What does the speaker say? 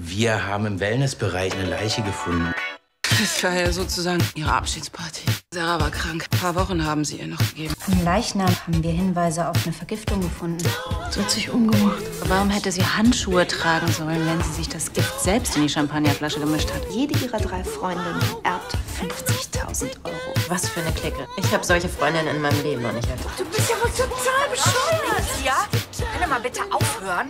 Wir haben im Wellnessbereich eine Leiche gefunden. Das war ja sozusagen ihre Abschiedsparty. Sarah war krank. Ein paar Wochen haben sie ihr noch gegeben. Im Leichnam haben wir Hinweise auf eine Vergiftung gefunden. Sie hat sich umgemacht. Warum hätte sie Handschuhe tragen sollen, wenn sie sich das Gift selbst in die Champagnerflasche gemischt hat? Jede ihrer drei Freundinnen erbt 50.000 Euro. Was für eine Clique. Ich habe solche Freundinnen in meinem Leben noch nicht erlebt. Du bist ja wohl total bescheuert. Ja? Können wir mal bitte aufhören?